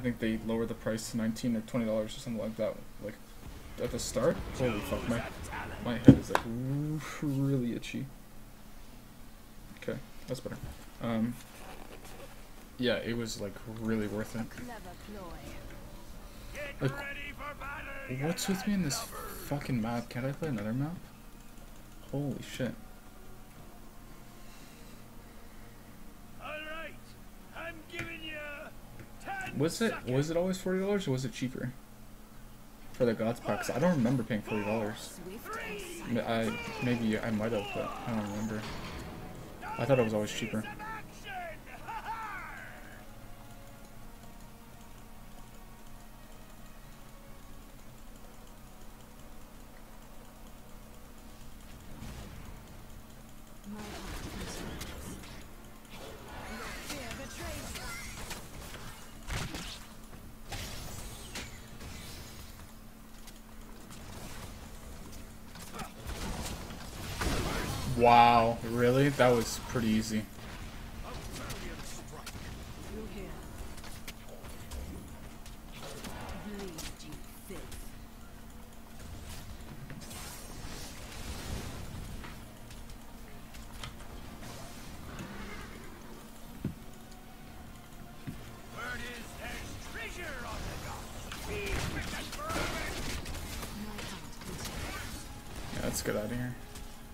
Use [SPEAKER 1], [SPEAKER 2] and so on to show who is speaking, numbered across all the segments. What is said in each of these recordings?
[SPEAKER 1] I think they lowered the price to 19 or 20 dollars or something like that. Like at the start. Holy fuck, my my head is like really itchy. Okay, that's better. Um, yeah, it was like really worth it. Like, what's with me in this fucking map? Can't I play another map? Holy shit. Was it was it always forty dollars or was it cheaper? For the Gods pack, I don't remember paying forty dollars. I maybe I might have, but I don't remember. I thought it was always cheaper. Wow, really? That was pretty easy. Let's get out of here.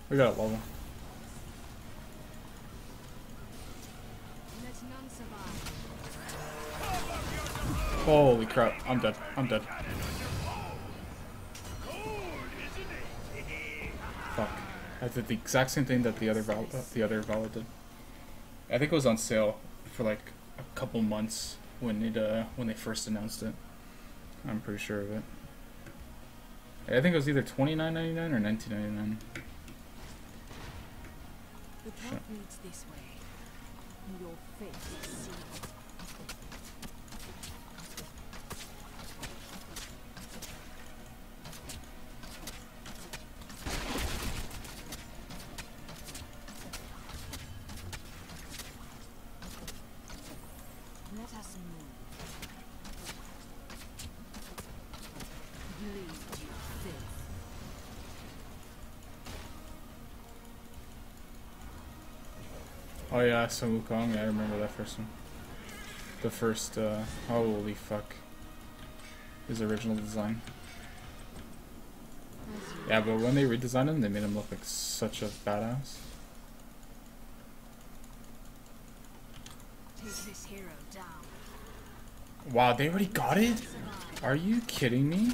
[SPEAKER 1] We got a level. Holy crap, I'm dead. I'm dead. Fuck. I did the exact same thing that the other Val uh, the other Valla did. I think it was on sale for like a couple months when it uh when they first announced it. I'm pretty sure of it. I think it was either twenty nine ninety nine or nineteen ninety nine.
[SPEAKER 2] The path leads this way. Your is sealed.
[SPEAKER 1] Oh yeah, Sun Wukong. Yeah, I remember that first one. The first, uh, holy fuck. His original design. Yeah, but when they redesigned him, they made him look like such a badass.
[SPEAKER 2] Take this hero down.
[SPEAKER 1] Wow, they already got it? Are you kidding me?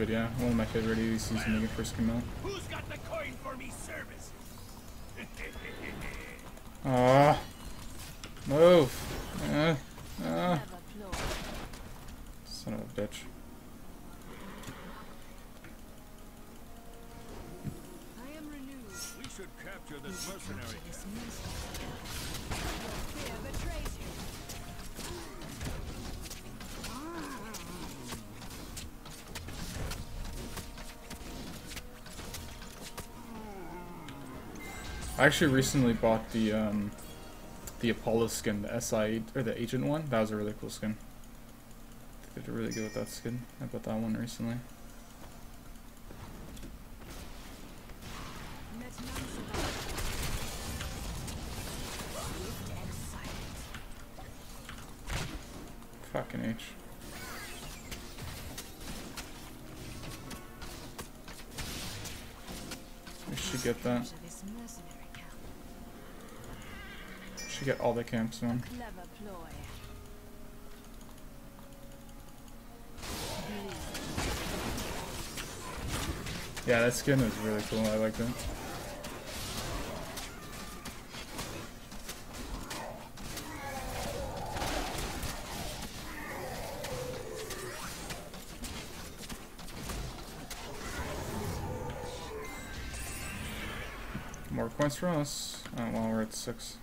[SPEAKER 1] Cupid, yeah. One of my favorite ADCs when they first came out.
[SPEAKER 3] Who's got the coin for me service?
[SPEAKER 1] Ah. Move. Uh, uh. Son of a bitch.
[SPEAKER 2] I am renewed.
[SPEAKER 3] we should capture this mercenary.
[SPEAKER 1] I actually recently bought the um, the Apollo skin, the SI or the Agent one. That was a really cool skin. Did really good with that skin. I bought that one recently. Fucking H. We should get that. should get all the camps
[SPEAKER 2] done.
[SPEAKER 1] Yeah, that skin is really cool. I like that. More quests for us. Uh, while well, we're at six.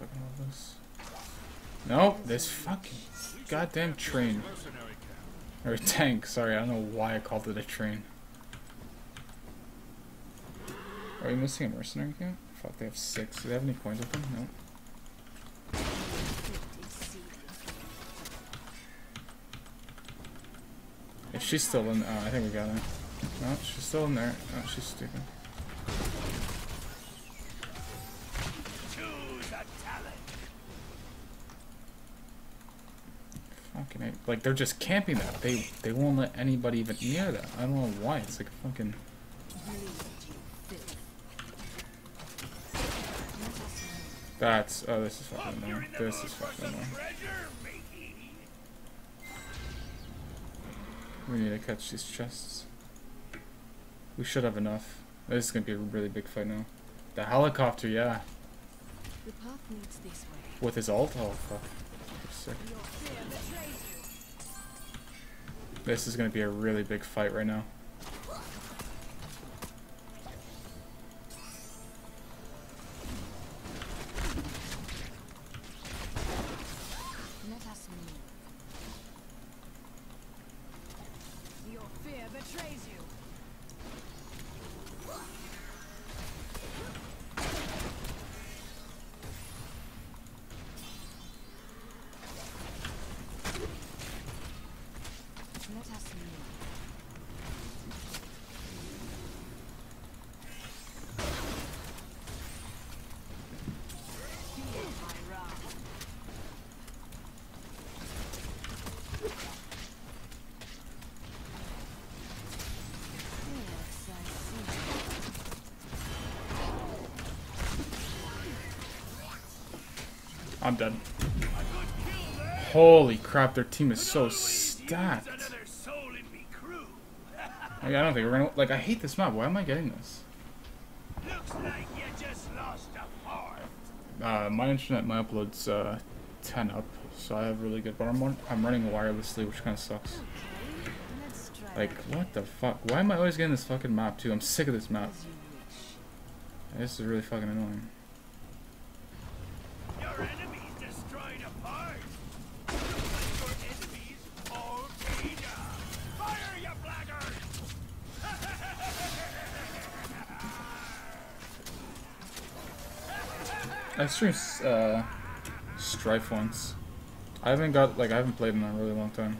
[SPEAKER 2] I
[SPEAKER 1] this. Nope, this fucking goddamn train. Or tank, sorry, I don't know why I called it a train. Are we missing a mercenary camp? Fuck, they have six. Do they have any coins with them? No.
[SPEAKER 2] Fate is sealed.
[SPEAKER 1] If she's still in, oh, I think we got her. No, she's still in there. Oh, she's stupid. Fucking. Like, they're just camping that. They they won't let anybody even near that. I don't know why. It's like a fucking...
[SPEAKER 2] Bleed, you filth. Let us move.
[SPEAKER 1] That's... Oh, this is fucking annoying. This is fucking annoying. We need to catch these chests. We should have enough. This is gonna be a really big fight now. The helicopter, yeah.
[SPEAKER 2] The path leads this way.
[SPEAKER 1] With his ult? Oh, fuck. This is gonna be a really big fight right now. I'm dead. Holy crap, their team is so stacked. I don't think we're gonna. Like, I hate this map. Why am I getting this? Uh, my internet, my upload's uh, 10 up, so I have really good. But I'm, I'm running wirelessly, which kind of sucks. Like, what the fuck? Why am I always getting this fucking map, too? I'm sick of this map. This is really fucking annoying. I streamed uh, Strife once. I haven't got like I haven't played in a really long time.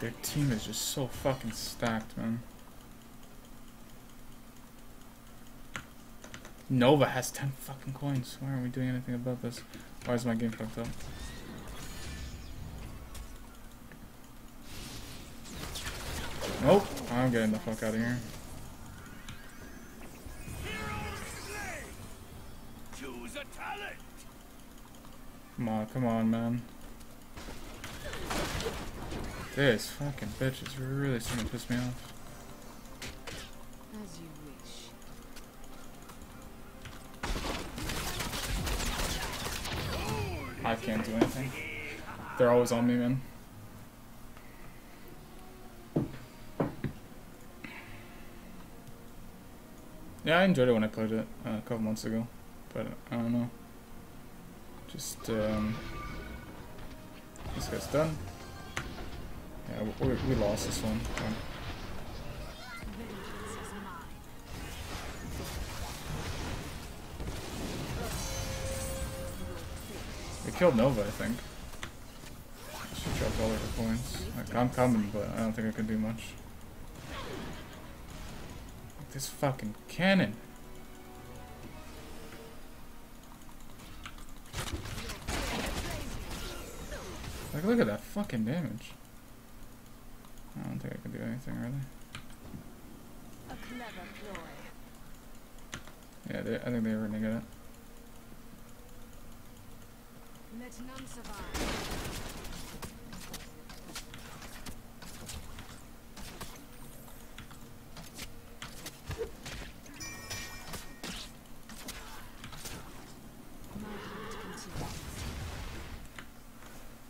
[SPEAKER 1] Their team is just so fucking stacked, man. Nova has 10 fucking coins. Why aren't we doing anything about this? Why is my game fucked up? Nope. I'm getting the fuck out of here. Come on, come on, man. This fucking bitch is really starting to piss me off. I can't do anything. They're always on me, man. Yeah, I enjoyed it when I played it uh, a couple months ago, but I don't know. Just um, this guy's done. Yeah, we, we, lost this one. Killed Nova, I think. She dropped all of her coins. Like, I'm coming, but I don't think I can do much. This fucking cannon. Like, look at that fucking damage. I don't think I can do anything, really.
[SPEAKER 2] A clever ploy.
[SPEAKER 1] Yeah, they, I think they were gonna get it.
[SPEAKER 2] Let none survive.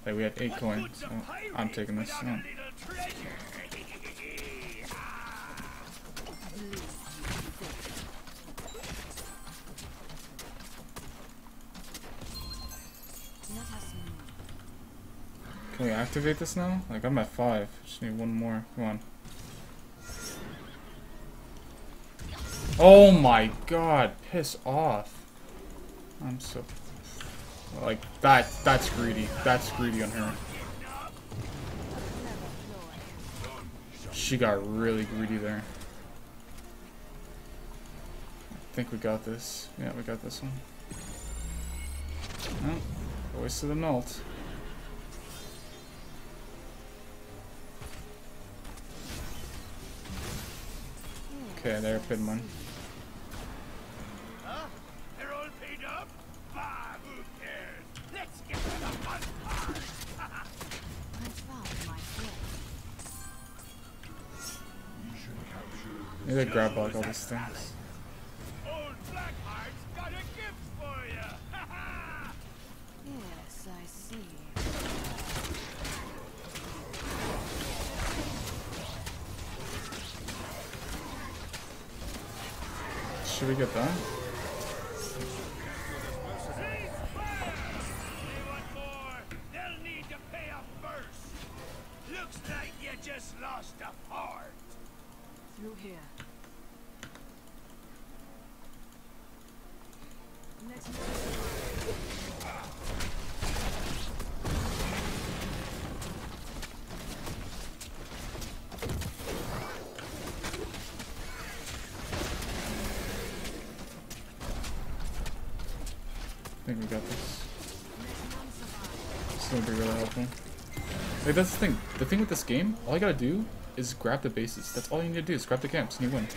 [SPEAKER 1] Hey, we had eight coins. Oh, I'm taking this. Oh. Can we activate this now? Like I'm at five. Just need one more. Come on. Oh my god, piss off. I'm so like that that's greedy. That's greedy on her. She got really greedy there. I think we got this. Yeah, we got this one. Oh, wasted an ult. Okay, there, Pidmon.
[SPEAKER 3] Huh? They're all paid up? Ah, who cares? Let's get to the fun part.
[SPEAKER 2] I found.
[SPEAKER 1] Maybe I grab like all these things.
[SPEAKER 3] Old Blackheart's got a gift for you. Ha ha!
[SPEAKER 2] Yes, I see.
[SPEAKER 1] Should we get that?
[SPEAKER 3] Anyone more? They'll need to pay up first. Looks like you just lost a part.
[SPEAKER 2] Through here. Let's.
[SPEAKER 1] Think we got this. This is gonna be really helpful. Like that's the thing. The thing with this game, all you gotta do is grab the bases. That's all you need to do is grab the camps and you win.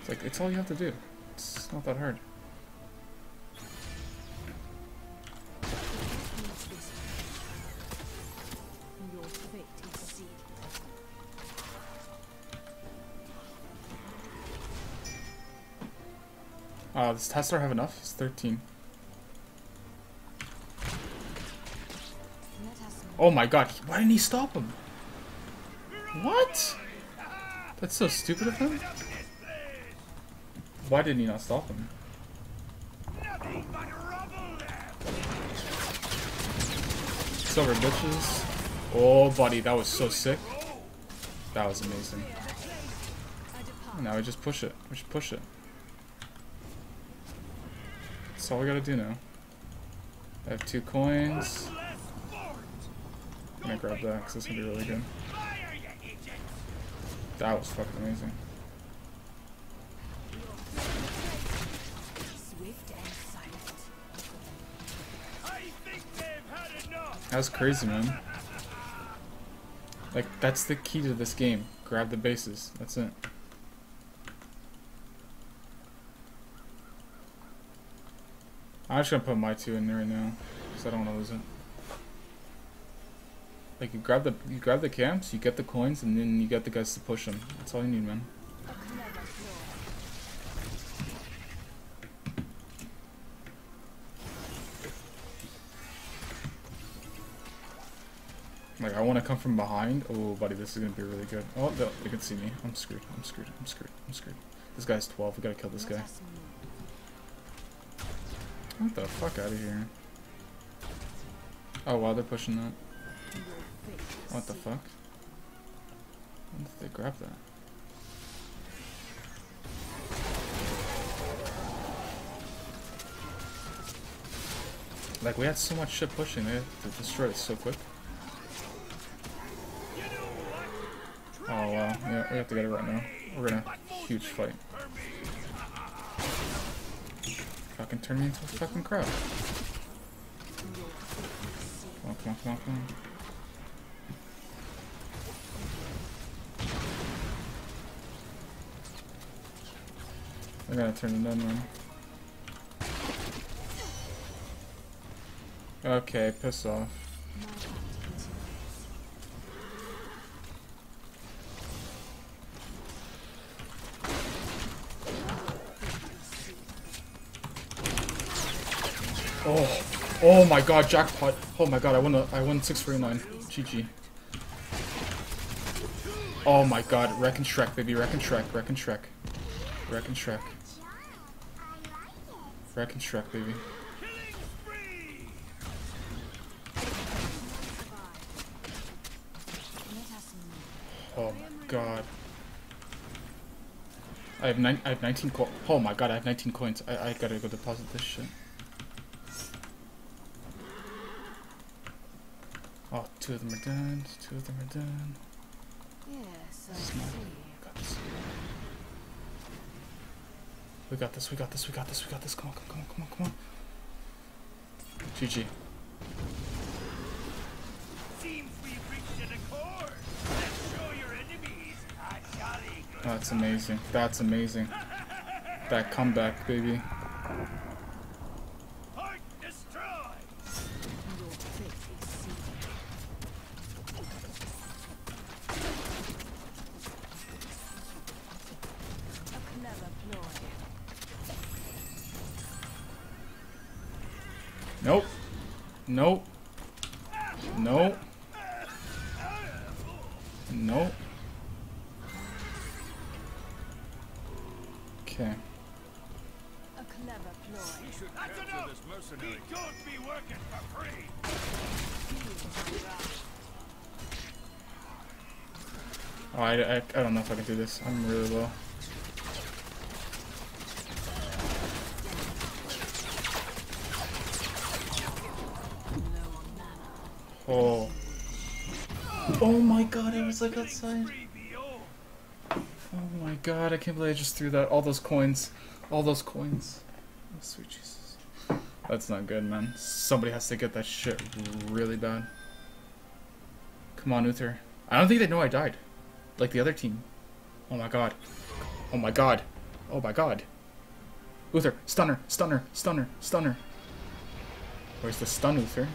[SPEAKER 1] It's like it's all you have to do. It's not that hard. Uh, does Tassadar have enough? He's 13.
[SPEAKER 2] Let us move.
[SPEAKER 1] Oh my god, why didn't he stop him? What? That's so stupid of him. Why didn't he not stop him? Silver bitches. Oh, buddy, that was so sick. That was amazing. Now we just push it. We should push it. That's all we gotta do now. I have two coins.
[SPEAKER 3] Less.
[SPEAKER 1] I'm gonna grab that because this gonna be really good.
[SPEAKER 3] Fire, you idiots.
[SPEAKER 1] That was fucking amazing.
[SPEAKER 2] Swift and silent.
[SPEAKER 3] I think they've had enough.
[SPEAKER 1] That was crazy, man. Like, that's the key to this game. Grab the bases. That's it. I'm just gonna put my two in there right now, because I don't want to lose it. Like, you grab the you grab the camps, you get the coins, and then you get the guys to push them. That's all you need, man. Like, I want to come from behind. Oh, buddy, this is gonna be really good. Oh, they, they can see me. I'm screwed. I'm screwed. I'm screwed. I'm screwed. This guy's 12. We gotta kill this guy. Get the fuck out of here. Oh wow, they're pushing that. What the fuck? When did they grab that? Like we had so much shit pushing, they to destroy it so quick. Oh wow, yeah, we have to get it right now. We're gonna huge fight. Fucking turn me into a fucking
[SPEAKER 2] sealed.
[SPEAKER 1] Come on, come on, come on, come on. They're gonna turn it in, man. Okay, piss off.
[SPEAKER 2] My
[SPEAKER 1] god, jackpot. Oh my god, I won, a, I won 649. GG. Oh my god, Wreck and Shrek, baby, Wreck and Shrek, Wreck and Shrek. Wreck and Shrek. Wreck and Shrek, baby. Oh my god. I have nine. I have 19 co- Oh my god, I have 19 coins. I, I gotta go deposit this shit. Oh, two of them are done. Two of them are done.
[SPEAKER 2] Yes, I see.
[SPEAKER 1] We got this. We got this. We got this. We got this. We got this. Come on, come on, come on, come on. GG.
[SPEAKER 3] Seems we've reached an accord. Let's show your enemies a jolly good
[SPEAKER 1] That's amazing. That's amazing. That comeback, baby. Nope. Nope. Nope. Nope. Okay.
[SPEAKER 2] A clever ploy.
[SPEAKER 3] That's enough. We don't be working for free.
[SPEAKER 1] Oh, I, I, I don't know if I can do this. I'm really low. Oh my god, I was like outside. Oh my god, I can't believe I just threw that. All those coins. All those coins. Oh, sweet Jesus. That's not good, man. Somebody has to get that shit really bad. Come on, Uther. I don't think they know I died. Like the other team. Oh my god. Oh my god. Oh my god. Uther, stunner, stunner, stunner, stunner. Where's the stun, Uther?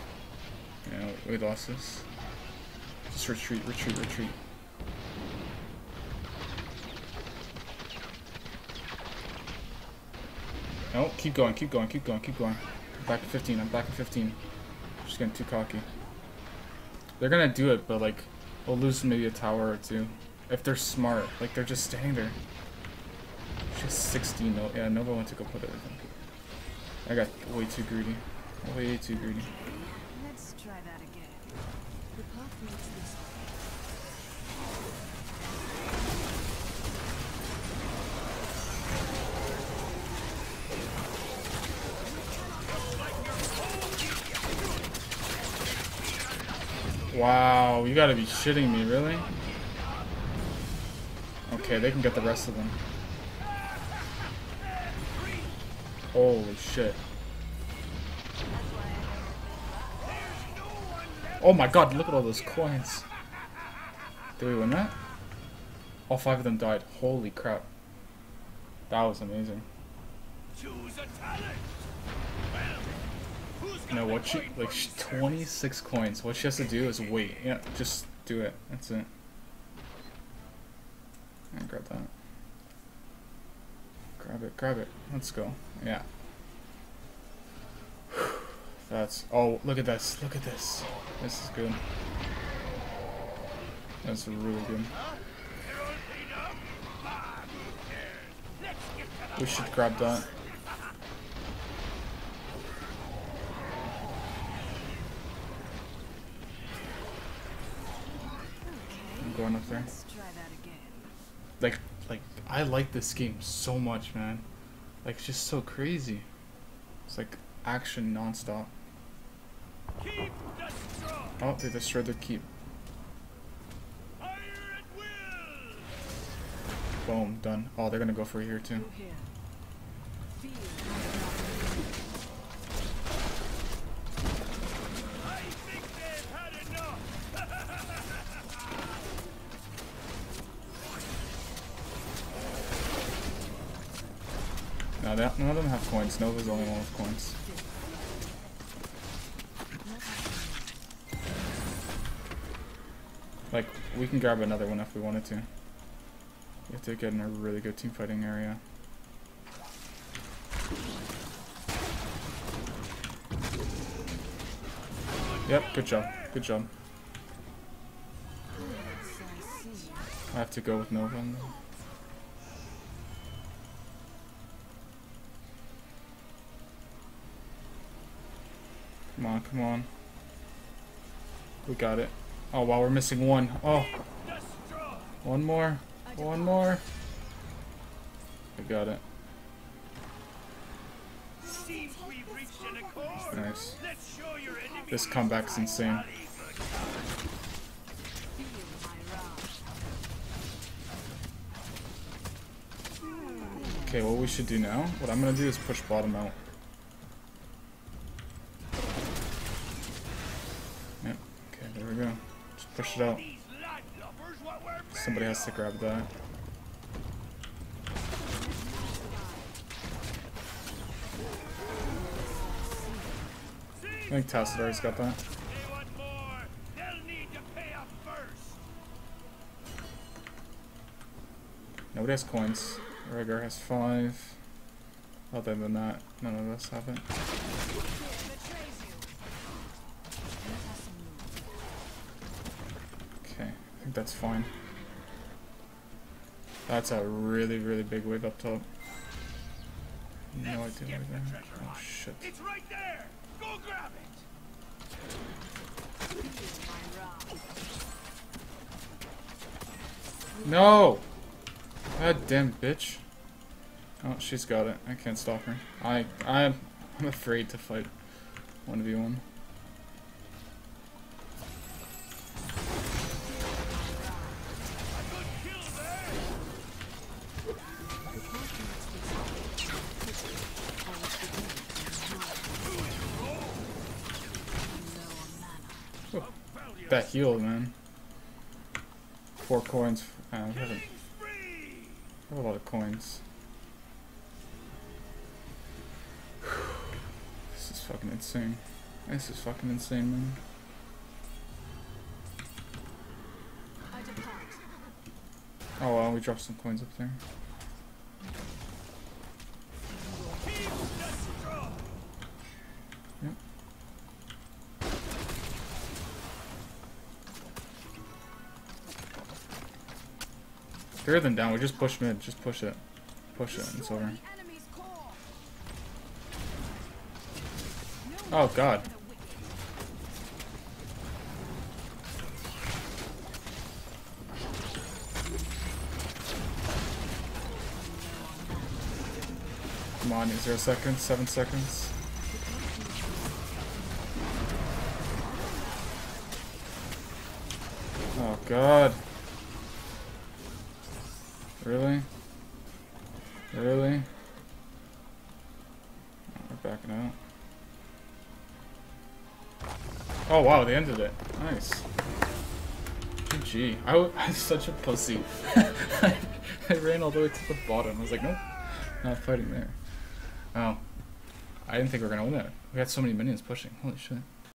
[SPEAKER 1] Yeah, we lost this. Just retreat, retreat, retreat. No, keep going, keep going, keep going, keep going. I'm back at 15, I'm back at 15. I'm Just getting too cocky. They're gonna do it, but like, we'll lose maybe a tower or two. If they're smart, like they're just standing there. Just 16, no, yeah, Nova went to go put everything. I got way too greedy. Way too greedy.
[SPEAKER 2] Let's try that again. The path
[SPEAKER 1] Wow, you gotta be shitting me, really? Okay, they can get the rest of them. Holy shit. Oh my god, look at all those coins. Did we win that? All five of them died. Holy crap. That was amazing.
[SPEAKER 3] Choose a talent. Who's
[SPEAKER 1] No, what she, like,
[SPEAKER 3] for
[SPEAKER 1] sh-
[SPEAKER 3] reserve?
[SPEAKER 1] 26 coins. What she has to do is wait. Yeah, just do it. That's it. Grab that. Grab it, grab it. Let's go. Yeah. That's, oh, look at this. Look at this. This is good. That's really good. We should grab that. Going up there.
[SPEAKER 2] Let's try that again.
[SPEAKER 1] like like I like this game so much, man. Like it's just so crazy. It's like action nonstop.
[SPEAKER 3] keep destroy.
[SPEAKER 1] Oh, they destroyed the keep.
[SPEAKER 3] Fire at will.
[SPEAKER 1] Boom, done. Oh, they're gonna go for here too.
[SPEAKER 2] Here.
[SPEAKER 1] Coins. Nova's the only one with coins. Like, we can grab another one if we wanted to. We have to get in a really good team fighting area. Yep, good job. Good job.
[SPEAKER 2] I
[SPEAKER 1] have to go with Nova. Come on, come on. We got it. Oh wow, we're missing one. Oh, one more. One more. We got it. Nice. This comeback's insane. Okay, what we should do now, what I'm gonna do is push bottom out. Yep, okay, there we go. Just push it out. Somebody has to grab that. I think Tassadar's got that. Nobody has coins. Rhaegar has five. Other than that, none of us have it. Think that's fine. That's a really, really big wave up top. No
[SPEAKER 3] Let's
[SPEAKER 1] idea where. Oh shit.
[SPEAKER 3] It's right there. Go grab it.
[SPEAKER 2] Feel my wrath.
[SPEAKER 1] No! God damn bitch. Oh, she's got it. I can't stop her. I I'm I'm afraid to fight 1v1.
[SPEAKER 3] A
[SPEAKER 1] That heal, man. Four coins. Uh, we haven't we have a lot of coins. This is fucking insane. This is fucking insane, man. Oh well, we dropped some coins up there. Third than down, we just push mid, just push it. Push it, it's over. Oh god. Come on, zero seconds, seven seconds. Oh god. Oh wow, they ended it. Nice. GG. I w- I'm such a pussy. I, I ran all the way to the bottom. I was like, nope, not fighting there. Oh. I didn't think we were gonna win it. We had so many minions pushing. Holy shit.